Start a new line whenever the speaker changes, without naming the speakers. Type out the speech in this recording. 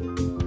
you.